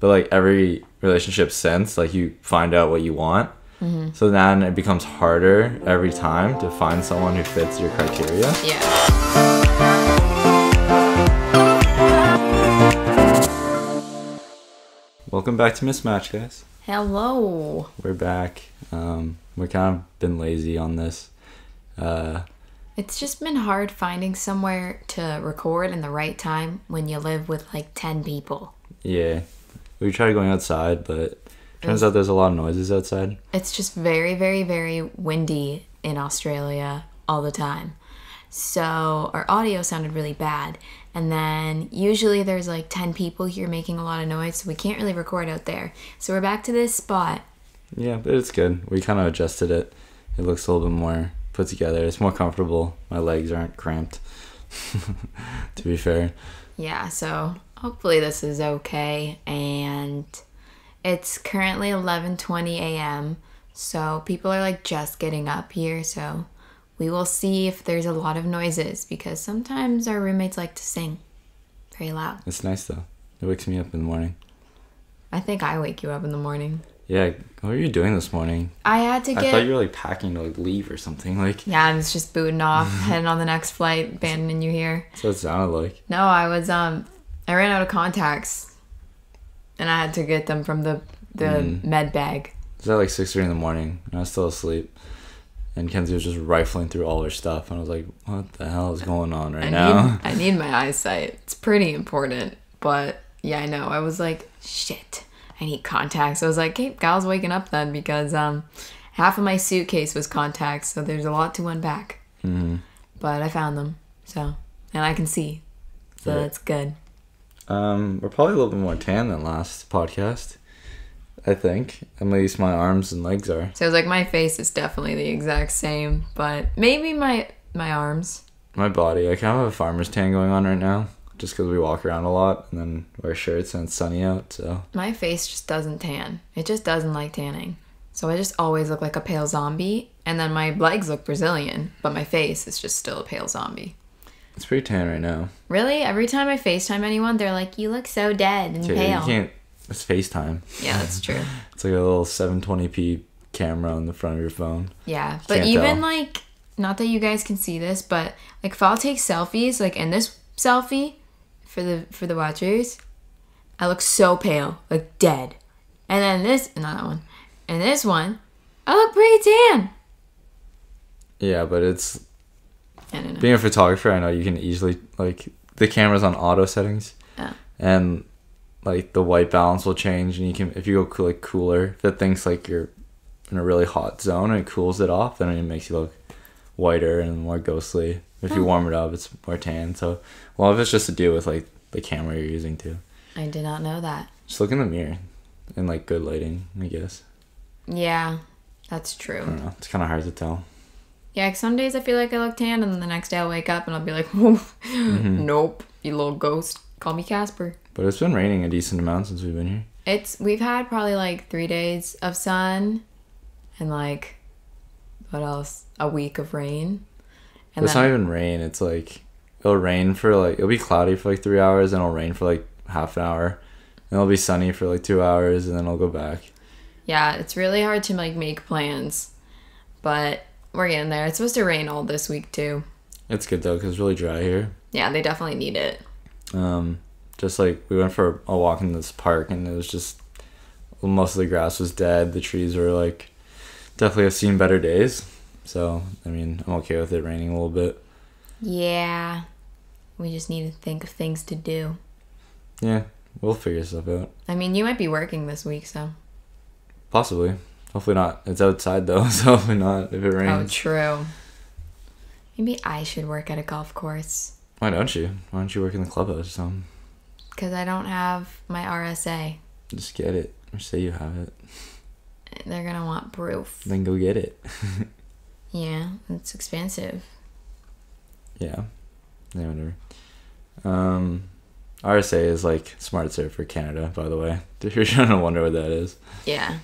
but like every relationship since, like you find out what you want. Mm-hmm. So then it becomes harder every time to find someone who fits your criteria. Yeah. Welcome back to Mismatch, guys. Hello. We're back. Um, we're kind of been lazy on this. Uh, It's just been hard finding somewhere to record in the right time when you live with like 10 people. yeah, we tried going outside, but turns out there's a lot of noises outside. It's just very, very, very windy in Australia all the time. So our audio sounded really bad. And then usually there's like 10 people here making a lot of noise, so we can't really record out there. So we're back to this spot. Yeah, but it's good. We kind of adjusted it. It looks a little bit more put together. It's more comfortable. My legs aren't cramped. to be fair. Yeah, so hopefully this is okay. And it's currently 11:20 a.m. So people are like just getting up here, so we will see if there's a lot of noises because sometimes our roommates like to sing very loud. It's nice though. It wakes me up in the morning. I think I wake you up in the morning. Yeah, what are you doing this morning? I had to get. I thought you were like packing to like leave or something. Like Yeah, I was just booting off, heading on the next flight, abandoning you here. that's what it sounded like. No, I was um I ran out of contacts and I had to get them from the the med bag. It was at like six thirty in the morning, and I was still asleep. And Kenzie was just rifling through all her stuff, and I was like, "What the hell is going on right I now?" need I need my eyesight. It's pretty important. But yeah, I know. I was like, shit. I need contacts. I was like, hey, Gal's waking up then because um half of my suitcase was contacts, so there's a lot to unpack. hmm But I found them. So and I can see. So Yeah. that's good. Um, we're probably a little bit more tan than last podcast. I think, at least my arms and legs are. So it's like my face is definitely the exact same, but maybe my my arms. My body, I kind of have a farmer's tan going on right now, just because we walk around a lot and then wear shirts and it's sunny out. So My face just doesn't tan. It just doesn't like tanning. So I just always look like a pale zombie, and then my legs look Brazilian, but my face is just still a pale zombie. It's pretty tan right now. Really? Every time I FaceTime anyone, they're like, "You look so dead and Dude, pale." you can't. It's FaceTime. Yeah, that's true. It's like a little 720p camera on the front of your phone. Yeah, but even tell. like, not that you guys can see this, but like if I'll take selfies, like in this selfie for the for the watchers, I look so pale, like dead. And then this, not that one, and this one, I look pretty tan. Yeah, but it's I don't know. Being a photographer. I know you can easily like the camera's on auto settings, Yeah. and like the white balance will change, and you can if you go like cooler, if it thinks like you're in a really hot zone and it cools it off, then it makes you look whiter and more ghostly. If you Oh. warm it up, it's more tan. So a lot of it's just to do with like the camera you're using too. I did not know that. Just look in the mirror, and like good lighting, I guess. Yeah, that's I true. don't know. It's kind of hard to tell. Yeah, some days I feel like I look tan, and then the next day I'll wake up and I'll be like, mm-hmm. nope, you little ghost. Call me Casper. But it's been raining a decent amount since we've been here. It's we've had probably like three days of sun, and like what else? A week of rain, and it's not even rain. It's like it'll rain for like it'll be cloudy for like three hours, and it'll rain for like half an hour, and it'll be sunny for like two hours, and then it'll go back. yeah, it's really hard to like make plans, but we're getting there. It's supposed to rain all this week too. It's good though because it's really dry here. Yeah, they definitely need it. Um, just like we went for a walk in this park, and it was just most of the grass was dead. The trees were like definitely have seen better days. So I mean, I'm okay with it raining a little bit. Yeah, we just need to think of things to do. Yeah, we'll figure stuff out. I mean, you might be working this week, so. Possibly. Hopefully not. It's outside though, so hopefully not if it rains. Oh, true. Maybe I should work at a golf course Why don't you? Why don't you work in the clubhouse or something? because I don't have my RSA. Just get it. Or say you have it. They're gonna want proof. Then go get it. Yeah, it's expensive. yeah. Yeah, whatever. Um RSA is like smart serve for Canada, by the way. If you're trying to wonder what that is. Yeah.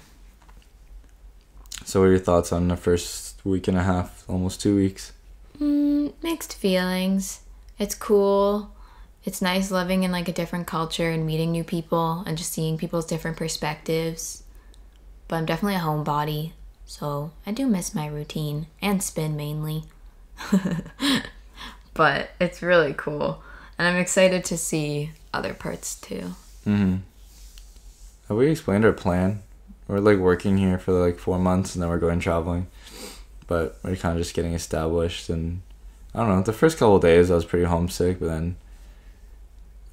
So what are your thoughts on the first week and a half, almost two weeks? Mm, mixed feelings. It's cool. it's nice living in like a different culture and meeting new people and just seeing people's different perspectives. But I'm definitely a homebody, so I do miss my routine and spin mainly. but it's really cool, and I'm excited to see other parts too. Mm-hmm. Have we explained our plan? We're like working here for like four months and then we're going traveling. But we're kind of just getting established and I don't know. The first couple days I was pretty homesick, but then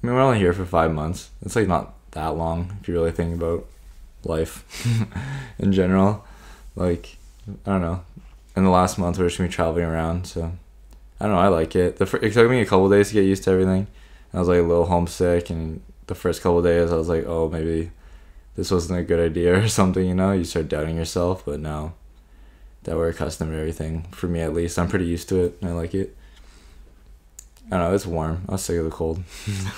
I mean we're only here for five months. It's like not that long if you really think about life in general. Like I don't know. In the last month we're just gonna be traveling around, so I don't know. I like it. The fir- it took me a couple days to get used to everything. I was like a little homesick, and the first couple days I was like, oh maybe this wasn't a good idea or something. You know, you start doubting yourself, but now that we're accustomed to everything, for me at least, I'm pretty used to it. And I like it. I don't know. It's warm. I was sick of the cold.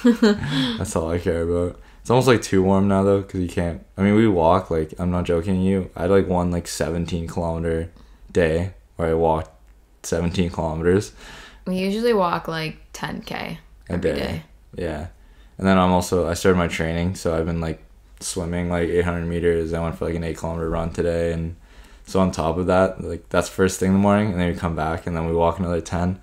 That's all I care about. It's almost like too warm now though, because you can't. I mean, we walk like I'm not joking. You, I had like one like 17 kilometer day where I walked 17 kilometers We usually walk like 10k a day. day. Yeah, and then I'm also I started my training, so I've been like swimming like 800 meters. I went for like an eight kilometer run today, and so on top of that, like that's first thing in the morning, and then we come back, and then we walk another 10.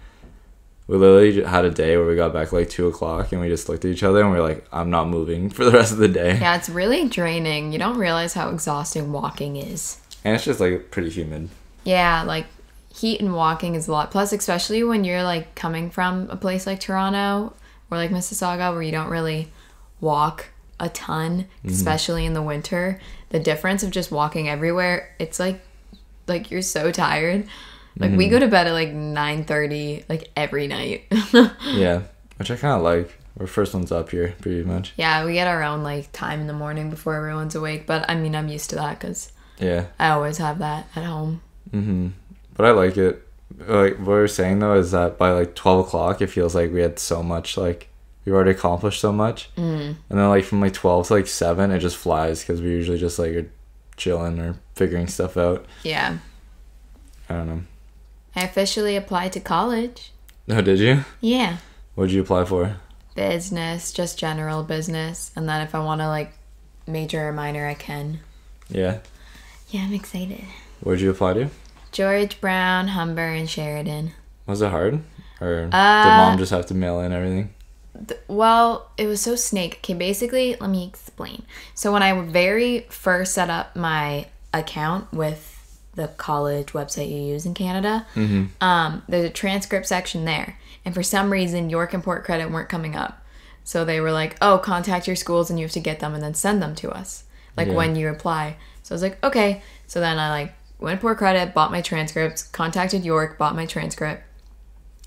We literally had a day where we got back like two o'clock, and we just looked at each other, and we are like, "I'm not moving for the rest of the day." Yeah, it's really draining. You don't realize how exhausting walking is. And it's just like pretty humid. Yeah, like heat and walking is a lot. Plus, especially when you're like coming from a place like Toronto or like Mississauga where you don't really walk a ton, especially in the winter. The difference of just walking everywhere, it's like like you're so tired. Like we go to bed at like 9:30 like every night. Yeah, which I kind of like. We're first ones up here, pretty much. yeah, we get our own like time in the morning before everyone's awake, but I mean, I'm used to that cuz Yeah. I always have that at home. hmm But I like it. Like what we are saying though is that by like twelve o'clock, it feels like we had so much. Like we already accomplished so much, mm. and then like from like twelve to like seven, it just flies because we usually just like are chilling or figuring stuff out. Yeah. I don't know. I officially applied to college. Oh, did you? Yeah. What did you apply for? business, just general business, and then if I want to like major or minor, I can. Yeah. Yeah, I'm excited. where did you apply to? George Brown, Humber, and Sheridan. Was it hard, or did Uh, mom just have to mail in everything? Th- Well, it was so snake. Okay, basically, let me explain. So when I very first set up my account with the college website you use in Canada, um, there's a transcript section there, and for some reason, York and Port Credit weren't coming up. So they were like, "Oh, contact your schools, and you have to get them, and then send them to us, like Yeah. when you apply." So I was like, "Okay." So then I like went to Port Credit, bought my transcripts, contacted York, bought my transcript,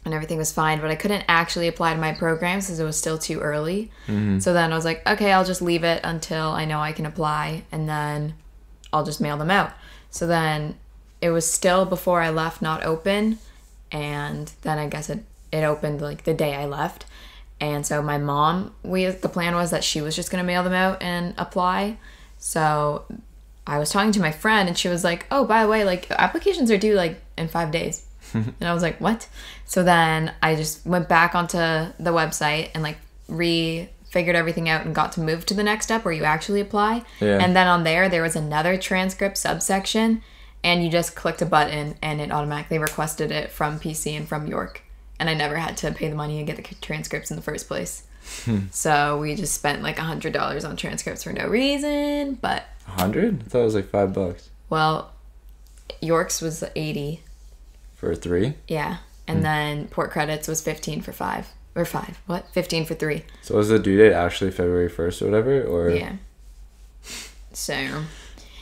and everything was fine, but I couldn't actually apply to my programs because it was still too early. Mm-hmm. So then I was like, okay, I'll just leave it until I know I can apply and then I'll just mail them out. So then it was still before I left not open and then I guess it it opened like the day I left. And so my mom, we the plan was that she was just going to mail them out and apply. So I was talking to my friend and she was like, "Oh, by the way, like applications are due like in 5 days." and I was like, "What?" So then I just went back onto the website and like re figured everything out and got to move to the next step where you actually apply. Yeah. And then on there there was another transcript subsection and you just clicked a button and it automatically requested it from PC and from York. And I never had to pay the money and get the transcripts in the first place. Hmm. so we just spent like a hundred dollars on transcripts for no reason. But A hundred? I thought it was like five bucks well, York's was eighty, for three. yeah, and hmm. then Port Credits was fifteen for five or five. What? Fifteen for three. So was the due date actually February first or whatever, or Yeah. So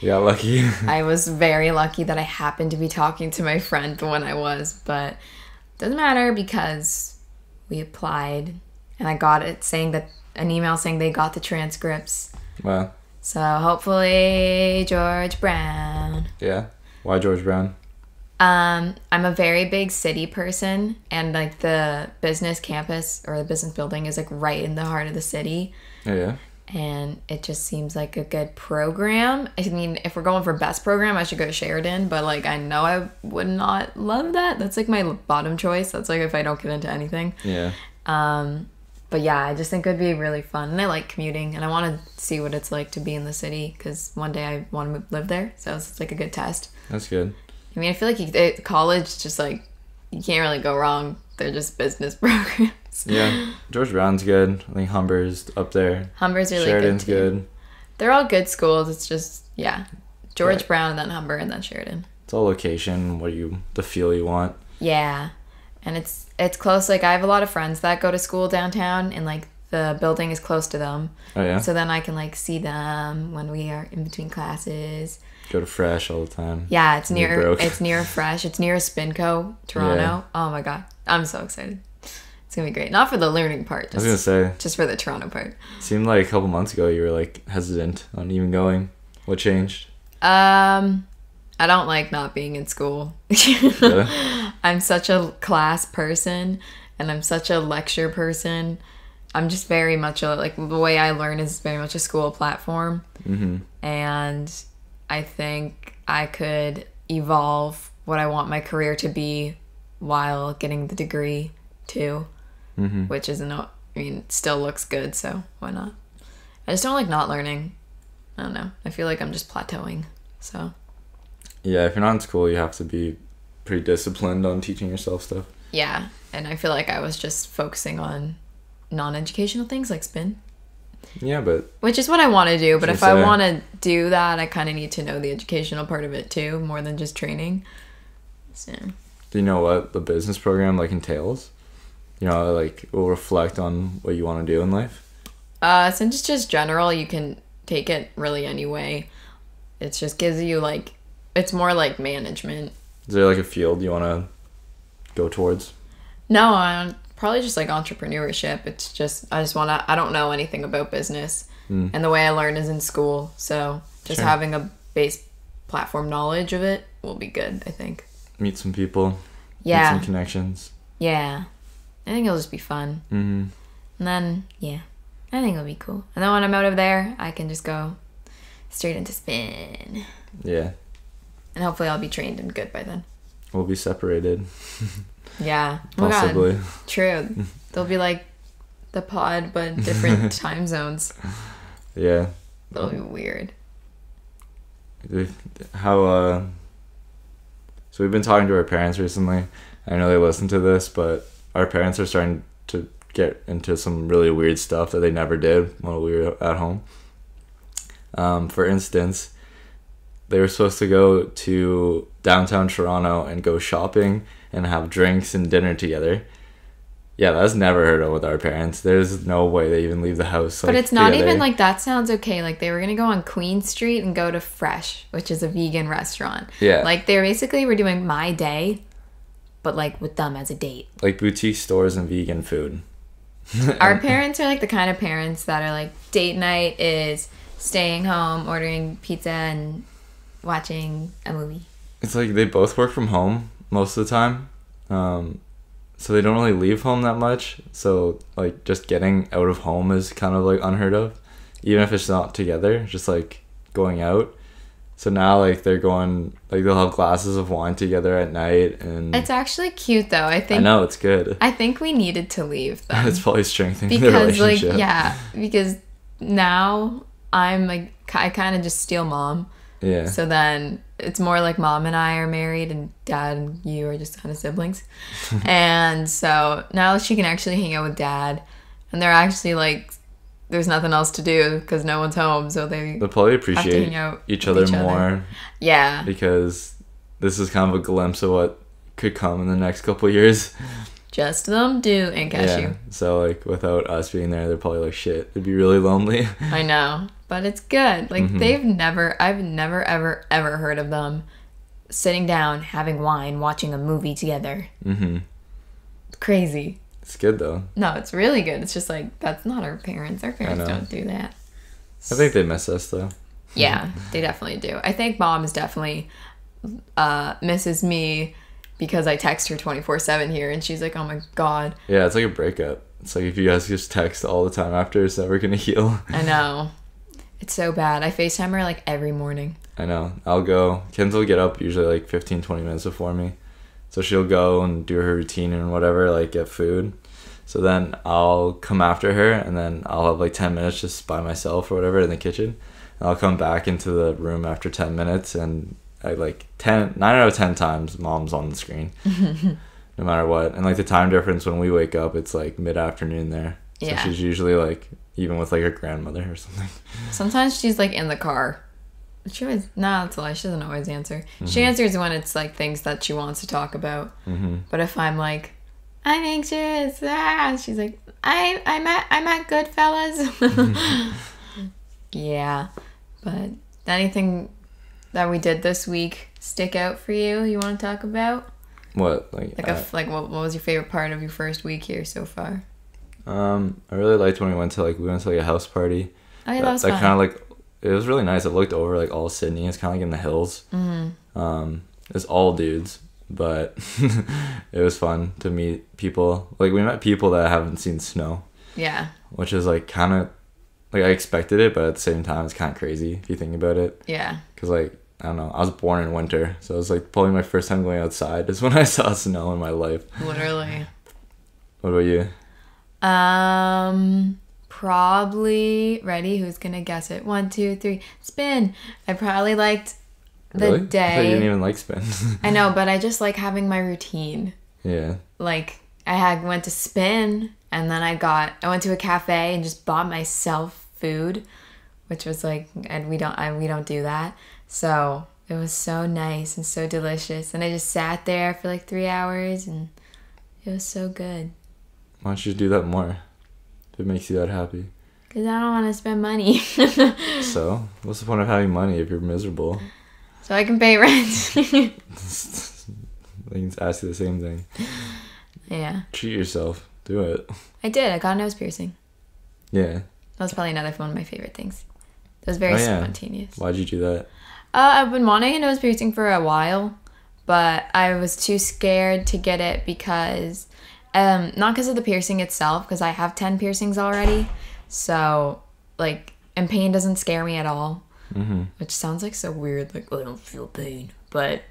Yeah, lucky? I was very lucky that I happened to be talking to my friend when I was, but doesn't matter because we applied and I got it saying that an email saying they got the transcripts. wow. So hopefully George Brown. Yeah. Why George Brown? Um, I'm a very big city person and like the business campus or the business building is like right in the heart of the city. Yeah, yeah. and it just seems like a good program. I mean, if we're going for best program, I should go to Sheridan, but like I know I would not love that. That's like my bottom choice. That's like if I don't get into anything. Yeah. Um, but yeah, I just think it'd be really fun. And I like commuting, and I want to see what it's like to be in the city because one day I want to live there. So it's like a good test. That's good. I mean, I feel like you, it, college just like you can't really go wrong. They're just business programs. Yeah, George Brown's good. I think Humber's up there. Humber's really Sheridan's good too. good. They're all good schools. It's just yeah, George Right. Brown and then Humber and then Sheridan. It's all location, what you the feel you want. Yeah, and it's it's close. Like I have a lot of friends that go to school downtown, and like the building is close to them. Oh yeah, So then I can like see them when we are in between classes. go to Fresh all the time. Yeah, it's near broke. it's near Fresh. It's near Spinco, Toronto. Oh my god, I'm so excited. It's gonna be great. Not for the learning part, I was gonna just say, just for the Toronto part. seemed like a couple months ago you were like hesitant on even going. What changed? Um, I don't like not being in school. Really? I'm such a class person, and I'm such a lecture person. I'm just very much a like the way I learn is very much a school platform. Mm-hmm. and I think I could evolve what I want my career to be while getting the degree too, Mm-hmm. which isn't. I mean, still looks good, so why not? I just don't like not learning. I don't know. I feel like I'm just plateauing. So Yeah, if you're not in school, you have to be pretty disciplined on teaching yourself stuff. yeah, and I feel like I was just focusing on non-educational things like spin, Yeah, but which is what I want to do. But if I want to do that, I kind of need to know the educational part of it too, more than just training. So. do you know what the business program like entails? You know, like will reflect on what you want to do in life. Uh, since it's just general, you can take it really any way. It just gives you like, it's more like management. Is there like a field you want to go towards? No, I probably just like entrepreneurship. It's just I just want to. I don't know anything about business, Mm. and the way I learn is in school. So just Sure. having a base platform knowledge of it will be good. I think. Meet some people. Meet Yeah, some connections. yeah. I think it'll just be fun, Mm-hmm. and then yeah, I think it'll be cool. And then when I'm out of there, I can just go straight into spin, Yeah, and hopefully I'll be trained and good by then. we'll be separated Yeah. Oh God. possibly. True. They'll be like the pod, but different time zones. Yeah. That'll be weird. How uh so we've been talking to our parents recently. I know they listen to this, but our parents are starting to get into some really weird stuff that they never did while we were at home. Um, for instance, they were supposed to go to downtown Toronto and go shopping and have drinks and dinner together. Yeah, that's never heard of with our parents. There's no way they even leave the house. but it's not even like that sounds okay. Like they were gonna go on Queen Street and go to Fresh, which is a vegan restaurant. yeah, Like they basically were doing my day, but like with them as a date. like boutique stores and vegan food. Our parents are like the kind of parents that are like date night is staying home, ordering pizza and watching a movie. It's like they both work from home most of the time. Um, so they don't really leave home that much. So like just getting out of home is kind of like unheard of. Even if it's not together, just like going out. So now like they're going like they'll have glasses of wine together at night and It's actually cute though. I think I know it's good. I think we needed to leave them. it's probably strengthening the because like relationship. yeah because now i'm like i kind of just steal mom Yeah. so then it's more like mom and i are married and dad and you are just kind of siblings and so now she can actually hang out with dad and they're actually like there's nothing else to do because no one's home so they They'll probably appreciate each other each other. more yeah because this is kind of a glimpse of what could come in the next couple of years. just them do and cashew So like without us being there, they're probably like shit. It'd be really lonely. I know, but it's good. Like Mhm. they've never, I've never, ever, ever heard of them sitting down, having wine, watching a movie together. Mm-hmm. Crazy. It's good though. No, it's really good. It's just like that's not our parents. Our parents don't do that. I think they miss us though. Yeah, they definitely do. I think mom is definitely uh, misses me because I text her twenty four seven here, and she's like, "Oh my god, Yeah, it's like a breakup. It's like if you guys just text all the time after, it's never gonna heal. I know." It's so bad. I FaceTime her like every morning. I know. I'll go. Kenz will get up usually like 15, 20 minutes before me. So she'll go and do her routine and whatever, like get food. So then I'll come after her, and then I'll have like ten minutes just by myself or whatever in the kitchen. And I'll come back into the room after ten minutes, and I like 10, 9 out of ten times, mom's on the screen, no matter what. And like the time difference when we wake up, it's like mid afternoon there. So Yeah. she's usually like even with like her grandmother or something. Sometimes she's like in the car. She always no, that's a lie. She doesn't always answer. She Mm-hmm. answers when it's like things that she wants to talk about. hmm But if I'm like, I'm anxious, ah, she's like, I I'm at I'm at Goodfellas. yeah, but anything that we did this week stick out for you? You want to talk about? What like? Like uh, like what, what was your favorite part of your first week here so far? Um, I really liked when we went to like we went to like a house party. Oh yeah, that was that kind of like it was really nice. It looked over like all Sydney. It's kind of like in the hills. mm-hmm. Um, it's all dudes, but it was fun to meet people. Like we met people that haven't seen snow, Yeah, which is like kind of like I expected it, but at the same time it's kind of crazy if you think about it. yeah. Cause like I don't know, I was born in winter, so it was like probably my first time going outside is when I saw snow in my life. Literally. What about you? Um, probably ready. Who's gonna guess it? One, two, three. Spin. I probably liked the really? I you didn't even like spin. I know, but I just like having my routine. yeah. Like I had went to spin, and then I got I went to a cafe and just bought myself food, which was like, and we don't I, we don't do that. So it was so nice and so delicious, and I just sat there for like three hours, and it was so good. Why don't you do that more? If it makes you that happy. Cause I don't want to spend money. So, what's the point of having money if you're miserable? so I can pay rent. I can ask you the same thing. yeah, Treat yourself. Do it. I did. I got a nose piercing. Yeah. That was probably another one of my favorite things. That was very Oh, yeah. spontaneous. Why'd you do that? Uh, I've been wanting a nose piercing for a while, but I was too scared to get it because, um, not because of the piercing itself, because I have 10 piercings already. So, like, and pain doesn't scare me at all, Mm-hmm. which sounds like so weird. Like, I don't feel pain. But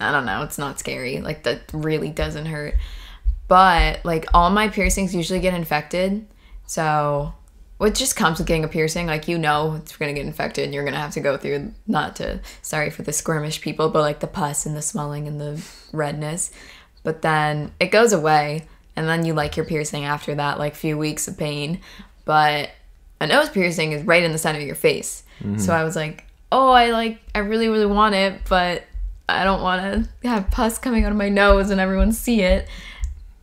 I don't know. It's not scary. Like, that really doesn't hurt. But, like, all my piercings usually get infected. So, what just comes with getting a piercing, like you know it's gonna get infected and you're gonna have to go through not to sorry for the squirmish people, but like the pus and the swelling and the redness. But then it goes away and then you like your piercing after that, like few weeks of pain. But a nose piercing is right in the center of your face. So mm-hmm. I was like, Oh, I like I really, really want it, but I don't wanna have pus coming out of my nose and everyone see it.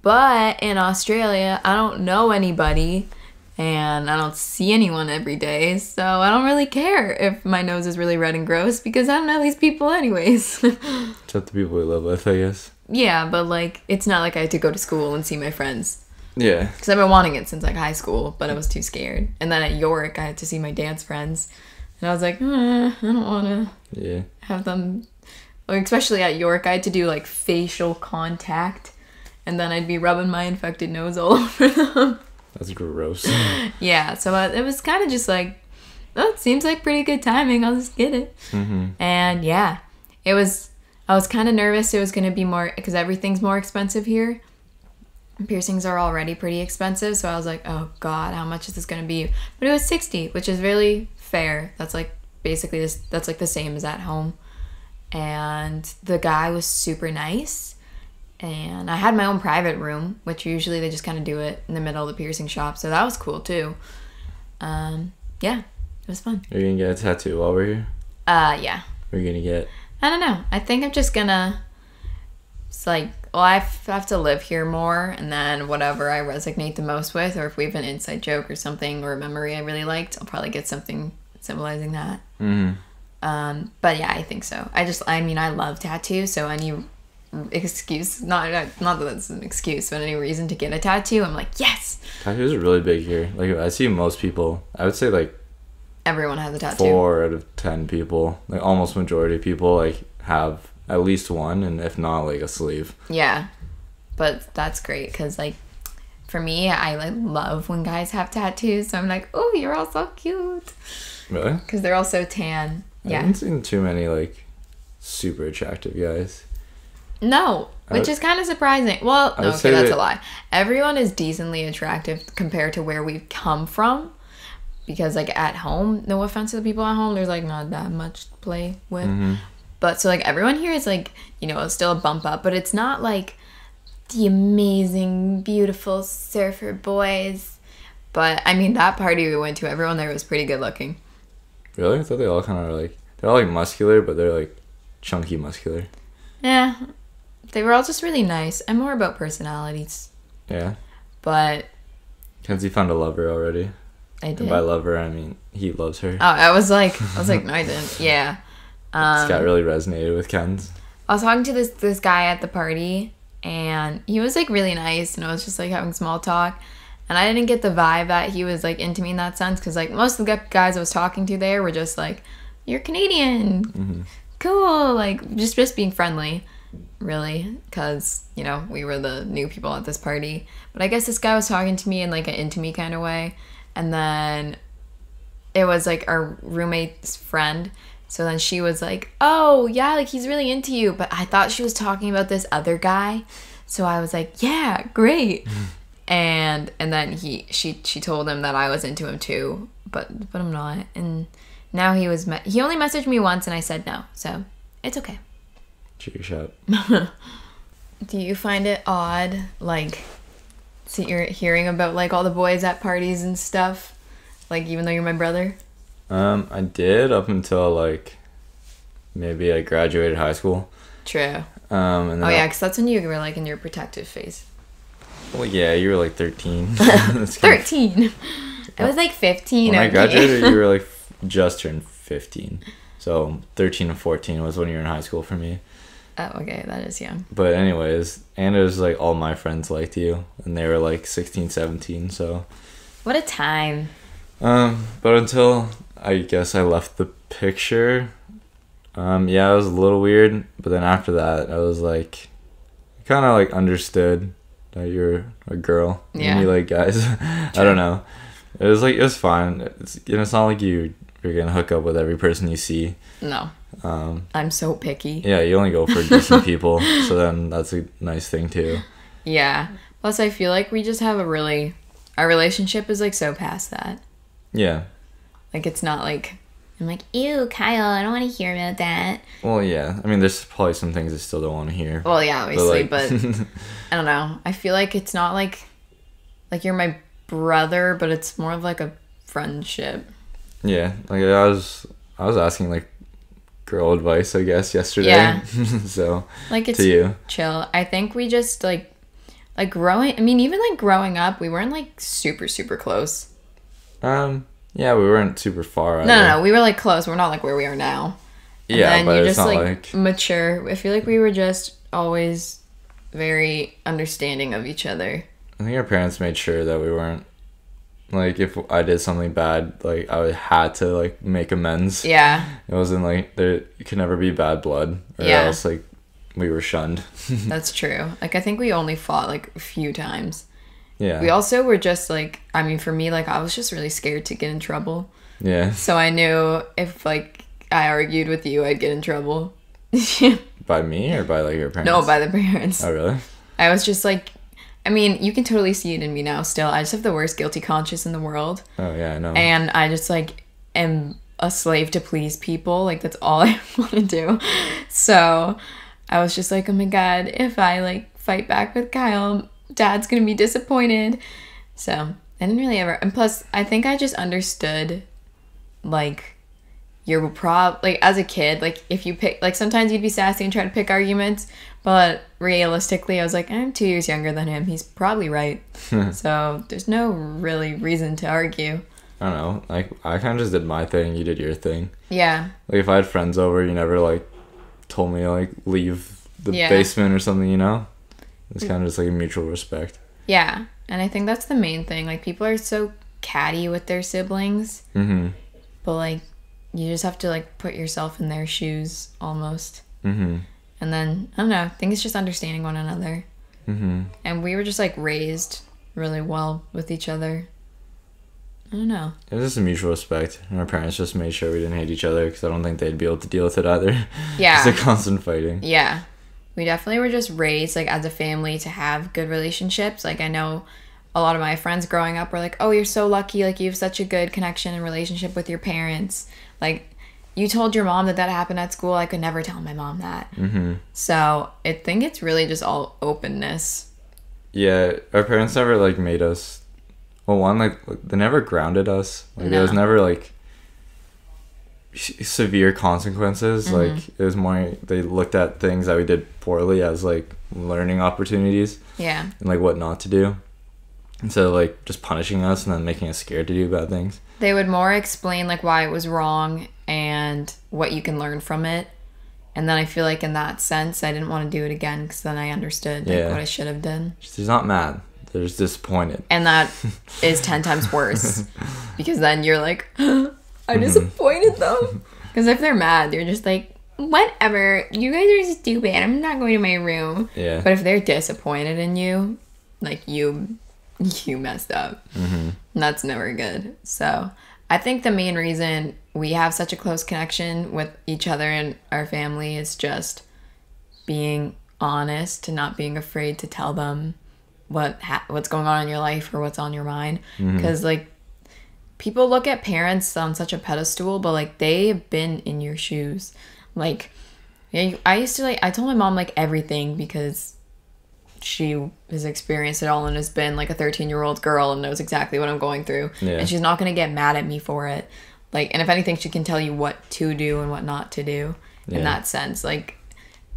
But in Australia, I don't know anybody and I don't see anyone every day, so I don't really care if my nose is really red and gross because I don't know these people anyways. It's up to people we live with, I guess. Yeah, but like it's not like I had to go to school and see my friends Yeah. because I've been wanting it since like high school, but I was too scared. And then at York, I had to see my dance friends, and I was like, "Uh, I don't want to Yeah. have them. Like, especially at York, I had to do like facial contact, and then I'd be rubbing my infected nose all over them. That's gross. Yeah, so uh, it was kind of just like, oh, it seems like pretty good timing. I'll just get it. mm-hmm. And yeah, it was. I was kind of nervous it was going to be more because everything's more expensive here. Piercings are already pretty expensive, so I was like, oh god, how much is this going to be? But it was 60, which is really fair. That's like basically this that's like the same as at home. And the guy was super nice. And I had my own private room, which usually they just kind of do it in the middle of the piercing shop, so that was cool too. Um, yeah, it was fun. Are you gonna get a tattoo while we're here? Uh, yeah, We're gonna get? I don't know. I think I'm just gonna. It's like, well, I have to live here more, and then whatever I resonate the most with, or if we have an inside joke or something or a memory I really liked, I'll probably get something symbolizing that. Mm-hmm. Um, but yeah, I think so. I just, I mean, I love tattoos, so any excuse, not not that that's an excuse, but any reason to get a tattoo, I'm like, yes. Tattoos are really big here. Like I see most people. I would say like Everyone has a tattoo. four out of ten people, like almost majority of people, like have at least one, and if not, like a sleeve. Yeah, but that's great because like for me, I like love when guys have tattoos. So I'm like, oh, you're all so cute Really? because they're all so tan. I Yeah, haven't seen too many like super attractive guys. No, which would- is kind of surprising. Well, no, okay, that's that- a lie. Everyone is decently attractive compared to where we've come from. Because like at home, no offense to the people at home, there's like not that much to play with. Mm-hmm. But so like everyone here is like, you know, it's still a bump up, but it's not like the amazing, beautiful surfer boys. But I mean, that party we went to, everyone there was pretty good looking. Really? I thought they all kind of like they're all like muscular, but they're like chunky muscular. Yeah, they were all just really nice. I'm more about personalities, Yeah. but Kenzie found a lover already. I did. And by lover, I mean he loves her. Oh, I was like, I was like, no, I didn't. Yeah. Um, Scott really resonated with Kenz. I was talking to this this guy at the party, and he was like really nice, and I was just like having small talk, and I didn't get the vibe that he was like into me in that sense, because like most of the guys I was talking to there were just like, "You're Canadian, cool," like just just being friendly, really, because you know we were the new people at this party. But I guess this guy was talking to me in like an into me kind of way, and then it was like our roommate's friend. So then she was like, "Oh, yeah, like he's really into you." But I thought she was talking about this other guy. So I was like, "Yeah, great." and and then he she she told him that I was into him too, but but I'm not. And now he was me- he only messaged me once and I said no. So it's okay. Shot. Do you find it odd like so you're hearing about like all the boys at parties and stuff? Like even though you're my brother? Um, I did up until like maybe I graduated high school. True. Um, and then Oh yeah, because that's when you were like in your protective phase. well, yeah, you were like thirteen. Thirteen. I was like fifteen. When I graduated, you were like just turned fifteen. So thirteen and fourteen was when you were in high school for me. Oh, okay, that is young. But anyways, and it was like all my friends liked you, and they were like 16, 17. So, What a time. um, but until I guess I left the picture, um, yeah, it was a little weird. But then after that, I was like, kind of like understood that you're a girl Yeah. and you like guys. I don't know. It was like it was fine. It's you know, it's not like you you're gonna hook up with every person you see. No, Um, I'm so picky. yeah, you only go for decent people, so then that's a nice thing too. Yeah. Plus, I feel like we just have a really our relationship is like so past that. Yeah. Like it's not like I'm like, ew, Kyle, I don't want to hear about that. Well, yeah. I mean, there's probably some things I still don't want to hear. Well, yeah, obviously, like- but I don't know. I feel like it's not like like you're my brother, but it's more of like a friendship. yeah, like I was, I was asking like girl advice, I guess, yesterday. Yeah. so Like it's to you, chill. I think we just like like growing I mean even like growing up, we weren't like super super close. um, yeah, we weren't super far. No, no, no, we were like close. We're not like where we are now. And Yeah, then but you it's just not like, like, mature. I feel like we were just always very understanding of each other. I think our parents made sure that we weren't like if I did something bad, like I would had to like make amends. Yeah. It wasn't like there could never be bad blood, or Yeah. else like we were shunned. That's true. Like I think we only fought like a few times. yeah, We also were just like I mean for me like I was just really scared to get in trouble. yeah. So I knew if like I argued with you I'd get in trouble. By me or by like your parents? no, by the parents. Oh really? I was just like I mean, you can totally see it in me now still. I just have the worst guilty conscience in the world. Oh yeah, I know. and I just like am a slave to please people. Like that's all I want to do. So I was just like, oh my god, if I like fight back with Kyle, Dad's gonna be disappointed. So I didn't really ever. And plus, I think I just understood, like. You're prob like as a kid, like if you pick like sometimes you'd be sassy and try to pick arguments, but realistically, I was like, I'm two years younger than him. He's probably right. so there's no really reason to argue. I don't know. Like I kind of just did my thing. You did your thing. Yeah. Like if I had friends over, you never like told me to, like leave the Yeah. basement or something. You know, it's kind of just like a mutual respect. Yeah. And I think that's the main thing. Like people are so catty with their siblings, Mm-hmm. but like you just have to like put yourself in their shoes almost. Mm-hmm. And then I don't know, I think it's just understanding one another. Mm-hmm. And we were just like raised really well with each other. I don't know. It was just a mutual respect, and our parents just made sure we didn't hate each other because I don't think they'd be able to deal with it either. Yeah. just a constant fighting. Yeah. we definitely were just raised like as a family to have good relationships. Like I know a lot of my friends growing up were like, "Oh, you're so lucky. Like you have such a good connection and relationship with your parents." Like you told your mom that that happened at school. I could never tell my mom that. Mm-hmm. So I think it's really just all openness. Yeah, our parents never like made us. Well, one like they never grounded us. Like No. there was never like severe consequences. Mm-hmm. Like it was more they looked at things that we did poorly as like learning opportunities Yeah. and like what not to do instead of like just punishing us and then making us scared to do bad things. They would more explain like why it was wrong and what you can learn from it. And then I feel like in that sense, I didn't want to do it again because then I understood like, Yeah. what I should have done. She's not mad. They're just disappointed. And that is 10 times worse because then you're like, I mm-hmm. disappointed them. Because if they're mad, they're just like, whatever, you guys are stupid. I'm not going to my room. Yeah. But if they're disappointed in you, like you, you messed up. And that's never good. So I think the main reason we have such a close connection with each other and our family is just being honest and not being afraid to tell them what ha- what's going on in your life or what's on your mind mm-hmm. because like people look at parents on such a pedestal but like they've been in your shoes like I used to like I told my mom like everything because she has experienced it all and has been like a 13 year old girl and knows exactly what I'm going through Yeah. and she's not going to get mad at me for it like and if anything she can tell you what to do and what not to do Yeah. in that sense like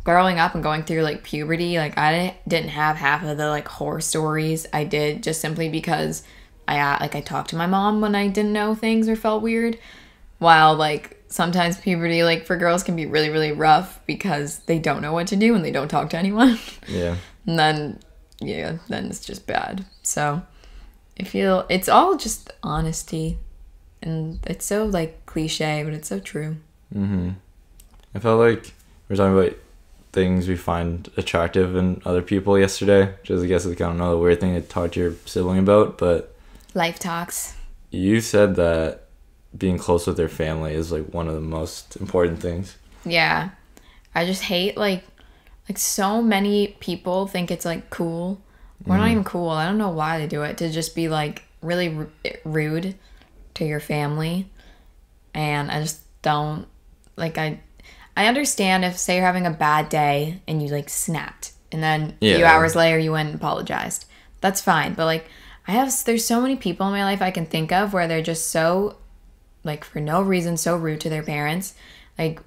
growing up and going through like puberty like i didn't have half of the like horror stories i did just simply because i uh, like i talked to my mom when i didn't know things or felt weird while like sometimes puberty like for girls can be really really rough because they don't know what to do and they don't talk to anyone Yeah. And then yeah then it's just bad so i feel it's all just honesty and it's so like cliche but it's so true Mm-hmm. I felt like we are talking about things we find attractive in other people yesterday, which is, I guess, is kind of another weird thing to talk to your sibling about. But life talks you said that being close with their family is like one of the most important things. Yeah. I just hate like like so many people think it's like cool. We're not mm. even cool. I don't know why they do it to just be like really ru- rude to your family. And I just don't like I I understand if say you're having a bad day and you like snapped and then a few hours later you went and apologized. That's fine, but like I have there's so many people in my life I can think of where they're just so like for no reason so rude to their parents. Like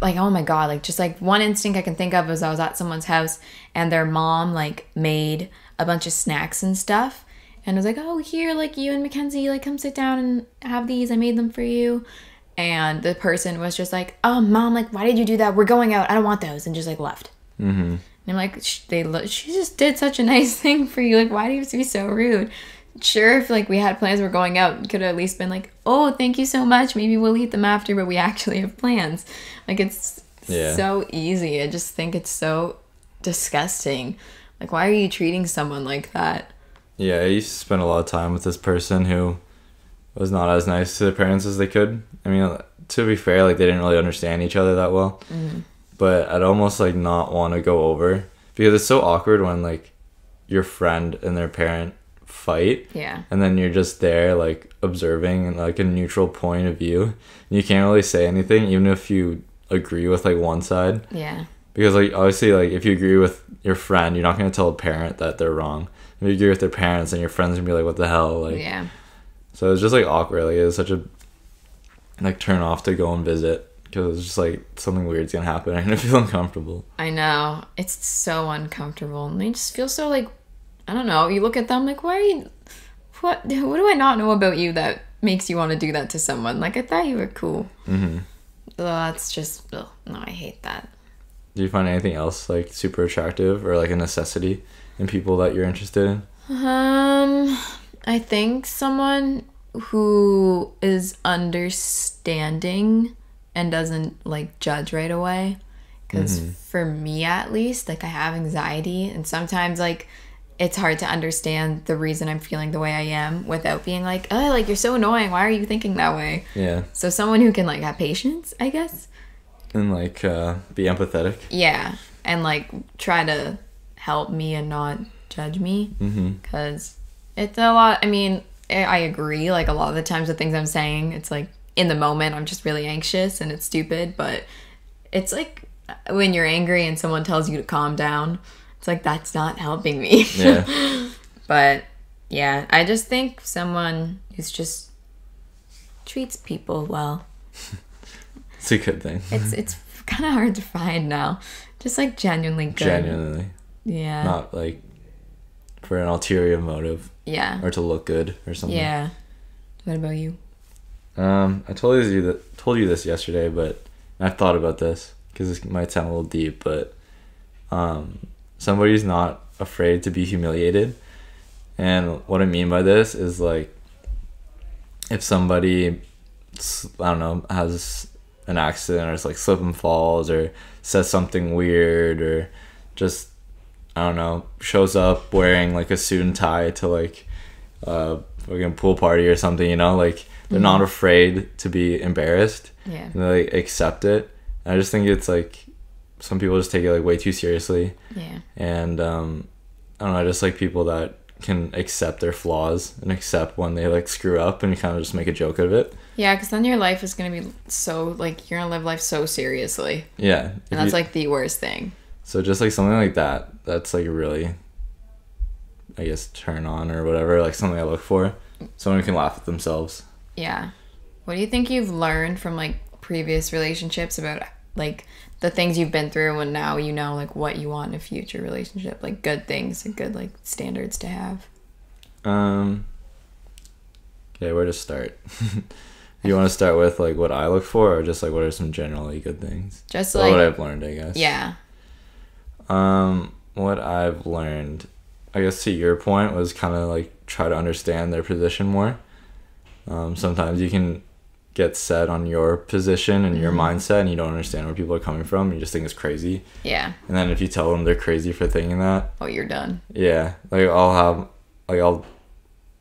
like oh my god like just like one instinct i can think of was i was at someone's house and their mom like made a bunch of snacks and stuff. And I was like oh here like you and mackenzie like come sit down and have these. I made them for you. And the person was just like oh mom like why did you do that? We're going out. I don't want those. And just like left. Mm-hmm. and i'm like "Sh- they lo- she just did such a nice thing for you. Like why do you have to be so rude sure if like we had plans we're going out could have at least been like oh thank you so much maybe we'll eat them after but we actually have plans like it's Yeah. so easy i just think it's so disgusting like why are you treating someone like that Yeah, I used to spend a lot of time with this person who was not as nice to their parents as they could. I mean, to be fair, like they didn't really understand each other that well. Mm-hmm. But I'd almost like not want to go over because it's so awkward when like your friend and their parent fight yeah and then you're just there like observing and like a neutral point of view. And you can't really say anything even if you agree with like one side yeah because like obviously like if you agree with your friend, you're not gonna tell a parent that they're wrong. If you agree with their parents, and your friends gonna be like, "What the hell?" Like, yeah so it's just like awkward. Like it's such a like turn off to go and visit because it's just like something weird's gonna happen. I'm gonna feel uncomfortable. i know it's so uncomfortable and they just feel so like i don't know you look at them like why are you what what do i not know about you that makes you want to do that to someone like i thought you were cool mm-hmm. that's just ugh, no i hate that Do you find anything else like super attractive or like a necessity in people that you're interested in? Um, I think someone who is understanding and doesn't like judge right away. Because for me, at least, like I have anxiety, and sometimes like it's hard to understand the reason I'm feeling the way I am without being like, oh, like you're so annoying. Why are you thinking that way? Yeah, So someone who can like have patience, I guess. and like uh, be empathetic. Yeah, and like try to help me and not judge me Mm-hmm. because it's a lot. I mean, I I agree. Like a lot of the times, the things I'm saying, it's like in the moment, I'm just really anxious and it's stupid. But it's like when you're angry and someone tells you to calm down, it's like that's not helping me. Yeah. but yeah, I just think someone who's just treats people well. it's a good thing. It's it's kind of hard to find now. Just like genuinely good. Genuinely, Yeah. not like for an ulterior motive yeah. or to look good or something. Yeah. What about you? Um, I told you that told you this yesterday, but I've thought about this because this might sound a little deep, but um, somebody's not afraid to be humiliated, and what I mean by this is like if somebody I don't know has an accident or it's like slip and falls or says something weird or just I don't know shows up wearing like a suit and tie to like a fucking pool party or something, you know, like they're not mm-hmm. afraid to be embarrassed Yeah. and they like, accept it. And I just think it's like some people just take it like way too seriously, Yeah. and um, I don't know. I just like people that can accept their flaws and accept when they like screw up and kind of just make a joke of it. Yeah, because then your life is gonna be so like you're gonna live life so seriously, Yeah, and that's you- like the worst thing. so just like something like that. That's like a really, I guess, turn on or whatever. Like something I look for. Someone who can laugh at themselves. Yeah. What do you think you've learned from like previous relationships about like the things you've been through and now you know like what you want in a future relationship, like good things and good like standards to have? Um. Okay, where to start? you want to start with like what I look for, or just like what are some generally good things? Just Or like what I've learned, I guess. yeah. Um, what I've learned, I guess to your point was kind of like try to understand their position more. Um, sometimes you can get set on your position and your mindset, and you don't understand where people are coming from. You just think it's crazy, Yeah. and then if you tell them they're crazy for thinking that, Oh, you're done. yeah, like I'll have like I'll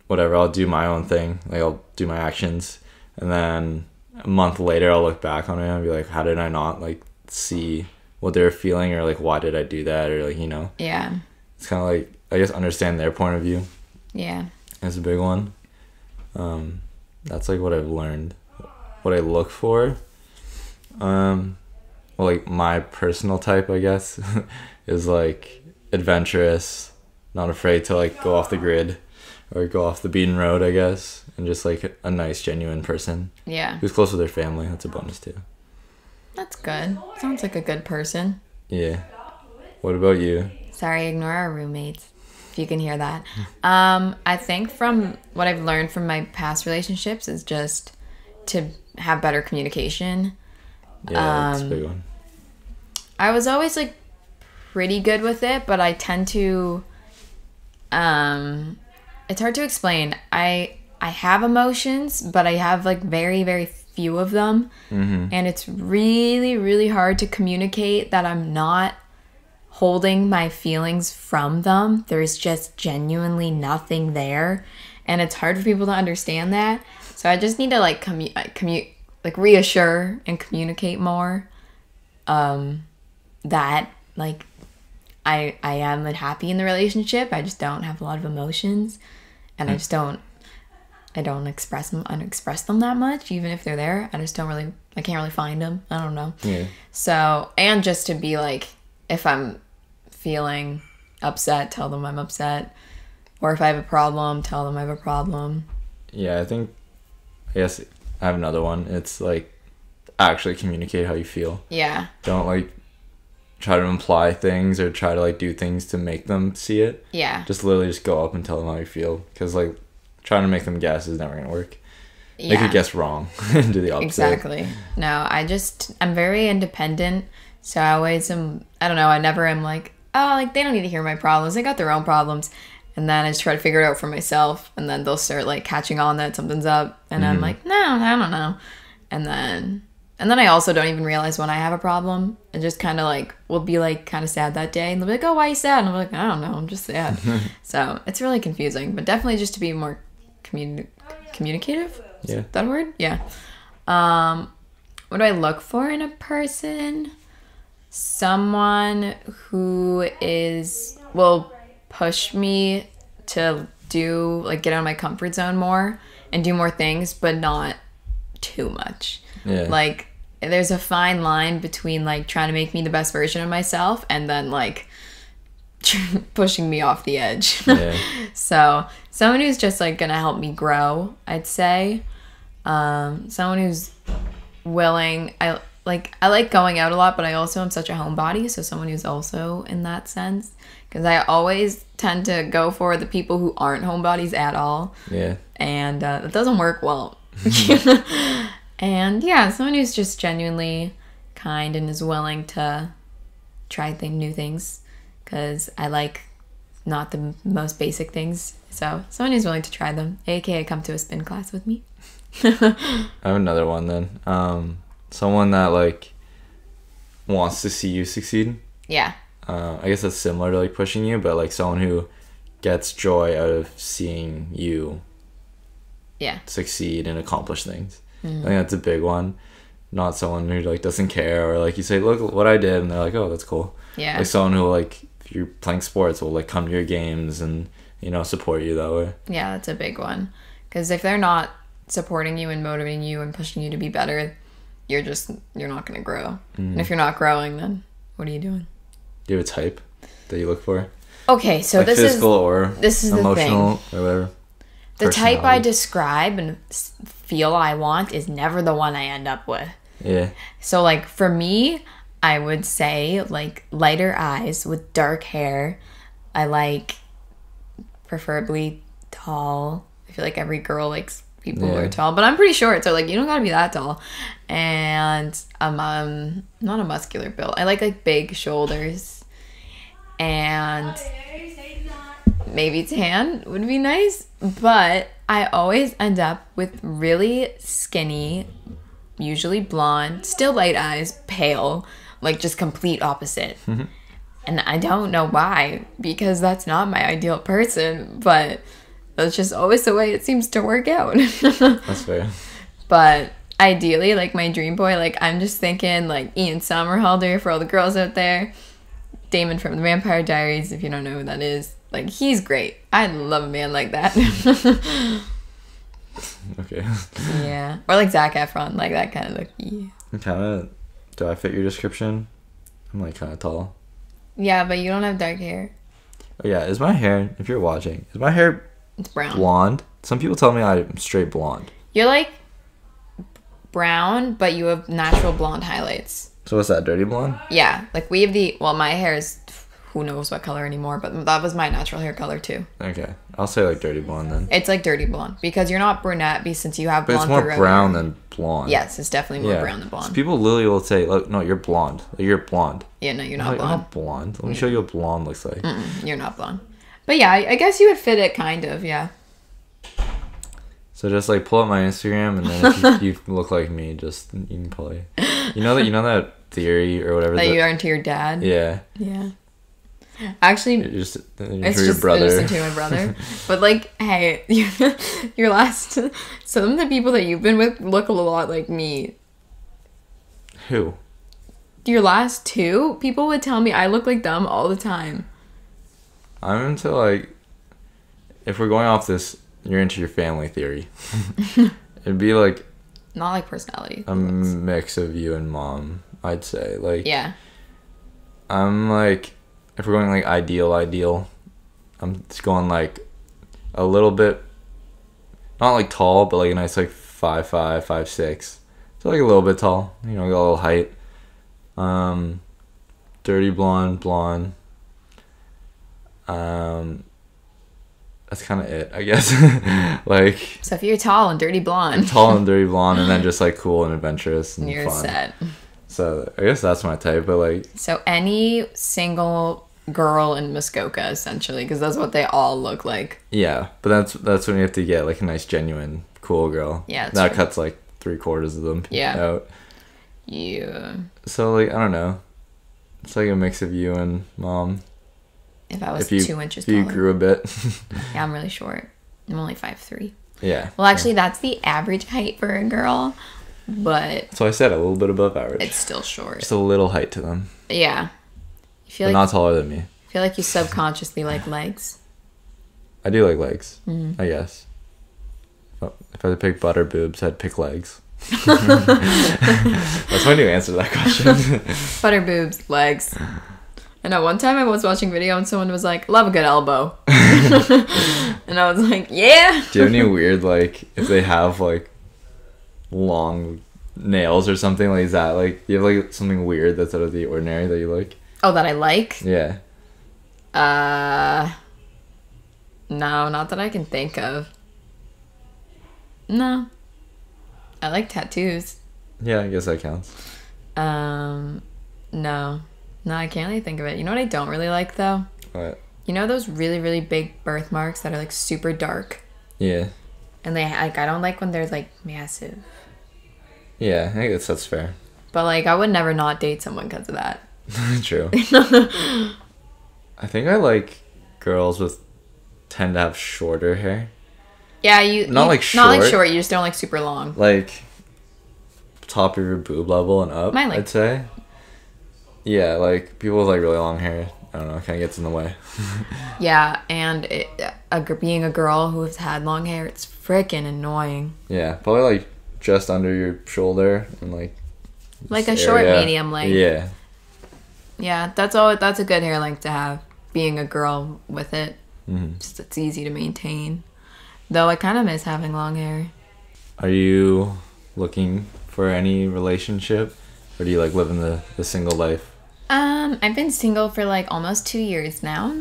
whatever, I'll do my own thing. Like I'll do my actions and then a month later I'll look back on it and be like, how did I not like see what they're feeling or like why did I do that or like, you know. Yeah. It's kinda like I guess understand their point of view Yeah. is a big one. Um that's like what I've learned. What I look for. Um well like my personal type I guess is like adventurous, not afraid to like go off the grid or go off the beaten road, I guess, and just like a nice genuine person Yeah. who's close with their family. That's a bonus too. That's good. Sounds like a good person. Yeah. What about you? Sorry, ignore our roommates. If you can hear that. Um, I think from what I've learned from my past relationships is just to have better communication. Yeah, that's a Um, big one. I was always like pretty good with it, but I tend to um it's hard to explain. I I have emotions, but I have like very very few of them. And it's really really hard to communicate that I'm not holding my feelings from them. There's just genuinely nothing there, and it's hard for people to understand that. So I just need to like commu- uh, commu- like reassure and communicate more um that like I I am happy in the relationship. I just don't have a lot of emotions and I just don't I don't express them unexpress them that much even if they're there. I just don't really I can't really find them. I don't know. Yeah. So, and just to be like, if I'm feeling upset, tell them I'm upset. Or if I have a problem, tell them I have a problem. Yeah, I think I guess I have another one. It's like actually communicate how you feel. Yeah. Don't like try to imply things or try to like do things to make them see it. Yeah. Just literally just go up and tell them how you feel cuz like trying to make them guess is never going to work. Yeah. They could guess wrong and do the opposite. Exactly. No, I just, I'm very independent. So I always am, I don't know, I never am like, oh, like they don't need to hear my problems. They got their own problems. And then I just try to figure it out for myself. And then they'll start like catching on that something's up. And I'm like, no, I don't know. And then, and then I also don't even realize when I have a problem. And just kind of like, will be like kind of sad that day. And they'll be like, oh, why are you sad? And I'm like, I don't know, I'm just sad. so it's really confusing. But definitely just to be more communi- communicative. Yeah. That a word? Yeah. Um, what do I look for in a person? Someone who is will push me to do like get out of my comfort zone more and do more things, but not too much. Yeah. Like there's a fine line between like trying to make me the best version of myself and then like pushing me off the edge. yeah. So someone who's just like gonna help me grow, I'd say. Um, someone who's willing. I like I like going out a lot, but I also am such a homebody. So someone who's also in that sense, because I always tend to go for the people who aren't homebodies at all, Yeah. and uh, it doesn't work well. and yeah, someone who's just genuinely kind and is willing to try thing new things, because I like not the most basic things. So someone who's willing to try them, aka come to a spin class with me. I have another one then. Um, someone that like wants to see you succeed. Yeah. Uh, I guess that's similar to like pushing you, but like someone who gets joy out of seeing you Yeah. succeed and accomplish things. Mm. I think that's a big one. Not someone who like doesn't care or like you say, look what I did, and they're like, oh, that's cool. Yeah. Like someone who like if you're playing sports will like come to your games and you know support you that way. Yeah, that's a big one. Because if they're not supporting you and motivating you and pushing you to be better, you're just you're not gonna grow. And if you're not growing, then what are you doing? Do you have a type that you look for? Okay, so like this physical is or this is the emotional or whatever. the type I describe and feel I want is never the one I end up with. Yeah. So like for me, I would say like lighter eyes with dark hair. I like preferably tall. I feel like every girl likes people who are tall, but I'm pretty short, so like you don't gotta be that tall. And um, um not a muscular build. I like like big shoulders. And maybe tan would be nice, but I always end up with really skinny, usually blonde, still light eyes, pale, like just complete opposite. and I don't know why, because that's not my ideal person, but that's just always the way it seems to work out. That's fair. but ideally, like my dream boy, like I'm just thinking like Ian Somerhalder for all the girls out there. Damon from the Vampire Diaries, if you don't know who that is. Like he's great. I love a man like that. Okay. yeah. Or like Zac Efron, like that kind of look. Yeah. kind of. Do I fit your description? I'm like kind of tall. Yeah, but you don't have dark hair. Oh yeah, is my hair? If you're watching, is my hair It's brown. blonde? Some people tell me I'm straight blonde. You're like brown, but you have natural blonde highlights. So what's that? Dirty blonde? Yeah, like we have the well, my hair is who knows what color anymore, but that was my natural hair color too. Okay, I'll say like dirty blonde then. It's like dirty blonde because you're not brunette, since you have But blonde. it's more brown than blonde. Yes, it's definitely more brown than So blonde. people literally will say, "Look, no, you're blonde. Like, you're blonde." yeah, no, you're not like, I'm blonde. not blonde. Let me show you what blonde looks like. You're not blonde. But yeah, I, I guess you would fit it kind of. Yeah. So just like pull up my Instagram, and then if you, you look like me, just you can probably, you know that you know that theory or whatever. That that- you aren't into your dad. yeah, Yeah. Actually, you're just you're it's your brother. to my brother. but like, hey, your, your last some of the people that you've been with look a lot like me. Who? Your last two people would tell me I look like them all the time. I'm into like, if we're going off this, you're into your family theory. It'd be like Not like personality. a mix of you and mom. I'd say like yeah. I'm like, if we're going like ideal, ideal, I'm just going like a little bit, not like tall, but like a nice like five five five six. So like a little bit tall, you know, got a little height. Um, dirty blonde, blonde. Um, that's kind of it, I guess. like So if you're tall and dirty blonde, tall and dirty blonde, and then just like cool and adventurous and you're fun. set. So I guess that's my type, but like So any single girl in Muskoka, essentially, because that's what they all look like. Yeah, but that's that's when you have to get like a nice, genuine, cool girl. Yeah, that true. cuts like three quarters of them Yeah. out. Yeah. So like I don't know, it's like a mix of you and mom. If I was If you two inches if you taller. grew a bit, Yeah, I'm really short. I'm only five three. yeah. Well, actually, that's the average height for a girl. but So I said a little bit above average. it's still short. just a little height to them, Yeah. I feel like not taller than me. I feel like you subconsciously like legs. I do like legs, Mm-hmm. I guess. If I had to pick butter boobs, I'd pick legs. That's my new answer to that question. Butter boobs, legs. I know one time I was watching video and someone was like, "Love a good elbow," and I was like, "Yeah." do you have any weird like if they have like long nails or something like that? Like you have like something weird that's out of the ordinary that you like? Oh, that I like. Yeah. Uh, no, not that I can think of. No, I like tattoos. Yeah, I guess that counts. Um, no, no, I can't really think of it. You know what I don't really like though? But You know those really really big birthmarks that are like super dark, yeah. and they like I don't like when they're like massive. Yeah, I guess that's fair. But like I would never not date someone because of that. True. I think I like girls with tend to have shorter hair. Yeah, you Not you- like not like short. short. You just don't like super long. Like top of your boob level and up, Mine, like- I'd say. Yeah, like people with like really long hair, I don't know, kind of gets in the way. Yeah, and it, a, being a girl who has had long hair, it's freaking annoying. Yeah, probably like just under your shoulder and like Like a this short medium length. Yeah, Yeah, that's all. That's a good hair length to have. Being a girl with it, Mhm. just it's easy to maintain. Though I kind of miss having long hair. Are you looking for any relationship, or do you like living the the single life? Um, I've been single for like almost two years now,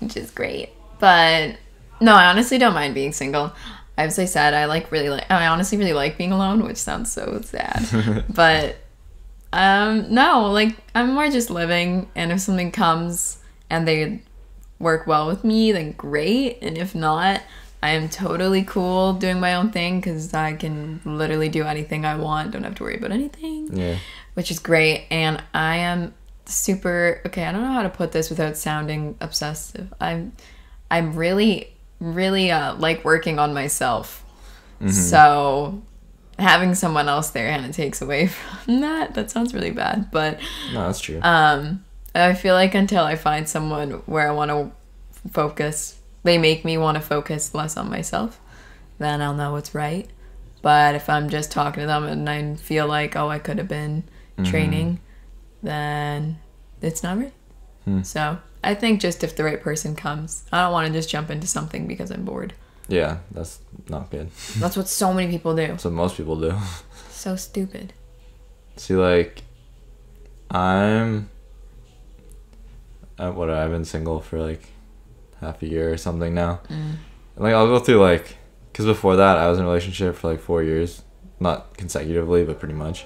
which is great. But no, I honestly don't mind being single. As I said, I like really like. I honestly really like being alone, which sounds so sad. but um, no, like I'm more just living, and if something comes and they work well with me, then great. And if not, I am totally cool doing my own thing because I can literally do anything I want. Don't have to worry about anything Yeah, which is great. And I am super okay. I don't know how to put this without sounding obsessive. I'm, I'm really, really uh, like working on myself. So having someone else there kind of takes away from that. That sounds really bad, but no, that's true. um, I feel like until I find someone where I want to focus, they make me want to focus less on myself, then I'll know what's right. But if I'm just talking to them and I feel like, oh, I could have been training, then it's not right. Hmm. So I think just if the right person comes, I don't want to just jump into something because I'm bored. yeah, that's not good. That's what so many people do. That's what most people do. So stupid. See, like, I'm. Uh, what I've been single for like half a year or something now. Mm. Like, I'll go through like, because before that I was in a relationship for like four years, not consecutively, but pretty much.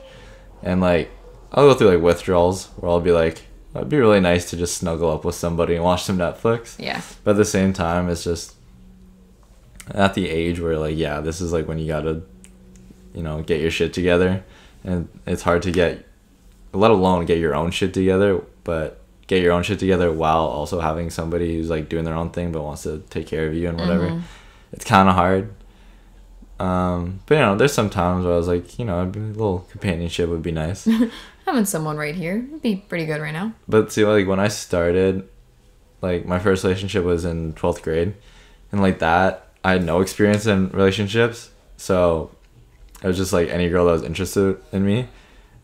And like, I'll go through like withdrawals where I'll be like, it'd be really nice to just snuggle up with somebody and watch some Netflix. Yeah. But at the same time, it's just at the age where like yeah, this is like when you gotta, you know, get your shit together, and it's hard to get, let alone get your own shit together, but get your own shit together while also having somebody who's like doing their own thing but wants to take care of you and whatever. It's kind of hard. Um, but you know, there's some times where I was like, you know, a little companionship would be nice. Having someone right here would be pretty good right now. But see, like when I started, like my first relationship was in twelfth grade, and like that, I had no experience in relationships, so it was just like any girl that was interested in me, and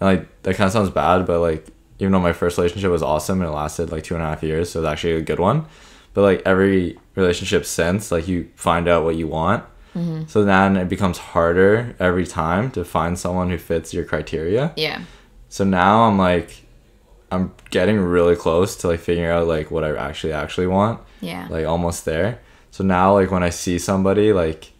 like that kind of sounds bad, but like even though my first relationship was awesome and it lasted like two and a half years, so it was actually a good one, but like every relationship since, like you find out what you want. Mm-hmm. So then it becomes harder every time to find someone who fits your criteria. Yeah. So now I'm like, I'm getting really close to like figuring out like what I actually actually want, Yeah. like almost there. So now like when I see somebody like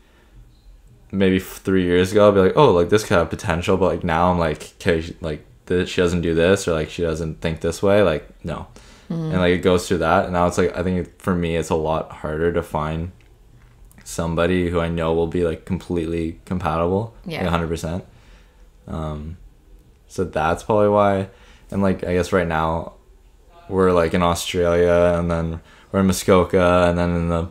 maybe f- three years ago, I'll be like, oh, like this could have potential, but like now I'm like, okay, like th- she doesn't do this or like she doesn't think this way, like no, and like it goes through that. And now it's like I think for me it's a lot harder to find somebody who I know will be like completely compatible, Yeah. like hundred percent. Um, so that's probably why. And like I guess right now, we're like in Australia, and then we're in Muskoka, and then in the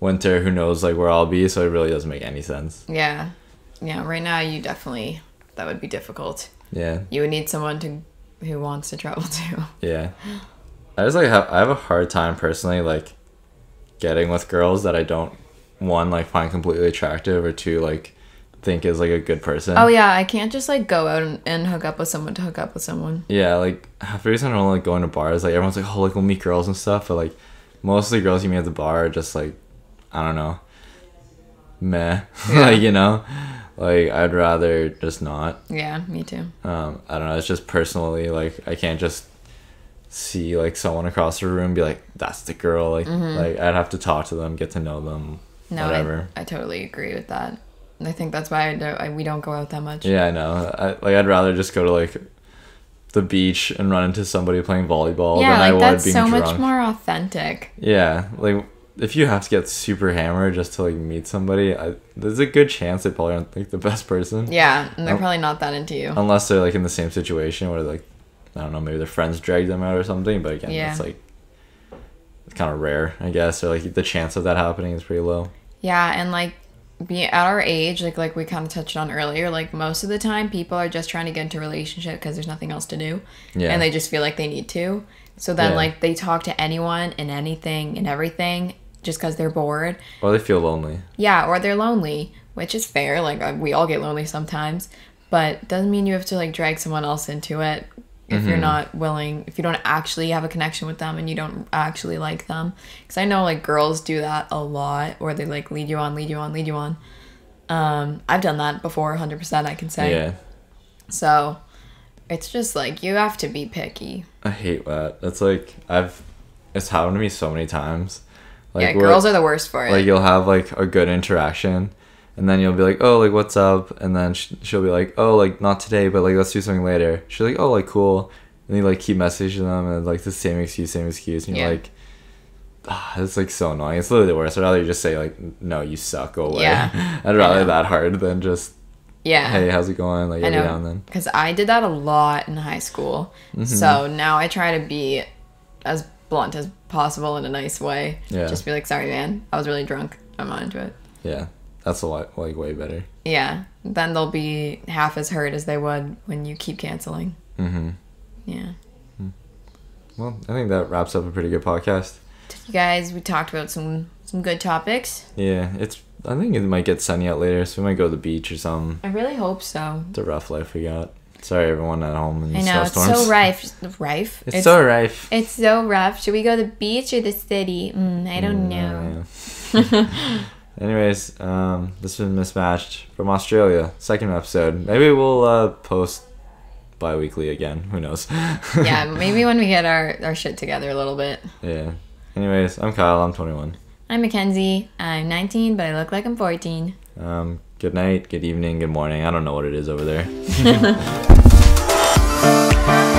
winter, who knows like where I'll be. So it really doesn't make any sense. Yeah. Yeah, right now you definitely that would be difficult. Yeah, You would need someone to who wants to travel too. yeah. I just like have I have a hard time personally like getting with girls that I don't one like find completely attractive or two like think is like a good person. Oh yeah, I can't just like go out and, and hook up with someone to hook up with someone. Yeah, like half the reason I don't like going to bars, like everyone's like, oh, like we'll meet girls and stuff, but like most of the girls you meet at the bar are just like, I don't know, meh, Yeah. like you know, like I'd rather just not. Yeah, me too. Um, I don't know. It's just personally like I can't just see like someone across the room be like, that's the girl. Like like I'd have to talk to them, get to know them, Mm-hmm. No, whatever. I, I totally agree with that. I think that's why I don't, I, we don't go out that much. Yeah, I know. I, like I'd rather just go to like the beach and run into somebody playing volleyball Yeah, than I would that's being so drunk. much more authentic. Yeah, like if you have to get super hammered just to like meet somebody, I, there's a good chance they probably aren't like the best person. Yeah, and they're Um, probably not that into you. Unless they're like in the same situation where like I don't know, maybe their friends drag them out or something. But again, Yeah. it's like it's kind of rare, I guess. Or like the chance of that happening is pretty low. Yeah, and like be at our age, like like we kind of touched on earlier, like most of the time people are just trying to get into a relationship because there's nothing else to do, Yeah. and they just feel like they need to. So then Yeah. like they talk to anyone and anything and everything just because they're bored. or they feel lonely. Yeah, or they're lonely, which is fair. Like uh, we all get lonely sometimes, but doesn't mean you have to like drag someone else into it if you're not willing. If you don't actually have a connection with them and you don't actually like them, because I know like girls do that a lot, where they like lead you on, lead you on, lead you on. Um, I've done that before, hundred percent. I can say. Yeah, So, it's just like you have to be picky. I hate that. That's like I've it's happened to me so many times. Like yeah, girls are the worst for it. like you'll have like a good interaction and then you'll be like oh like what's up and then she'll be like oh like not today but like let's do something later she's like oh like cool and you like keep messaging them and like the same excuse same excuse and you're Yeah. like ah, it's like so annoying it's literally the worst i'd rather you just say like no you suck go away Yeah, i'd rather that hard than just yeah. hey how's it going like every now and then because I did that a lot in high school. Mm-hmm. So now I try to be as blunt as possible in a nice way. Yeah. Just be like, sorry, man, I was really drunk. I'm not into it. yeah that's a lot like way better Yeah. Then they'll be half as hurt as they would when you keep canceling. mm-hmm Yeah. well i think that wraps up a pretty good podcast You guys, we talked about some some good topics. yeah it's i think it might get sunny out later so we might go to the beach or something I really hope so. It's a rough life we got. Sorry, everyone at home in I know it's so rife. Rife. It's, so rife. It's so rough. Should we go to the beach or the city? Mm, I don't know. Yeah. Anyways, um, this has been mismatched from Australia. Second episode. Maybe we'll uh, post bi-weekly again. Who knows? yeah, maybe when we get our, our shit together a little bit. yeah. Anyways, I'm Kyle. I'm 21. I'm Mackenzie. I'm 19, but I look like I'm 14. Um, good night, good evening, good morning. I don't know what it is over there.